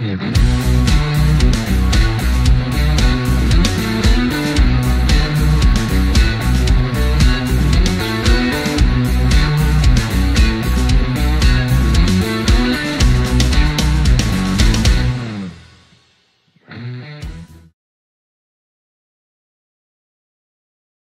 Mm-hmm.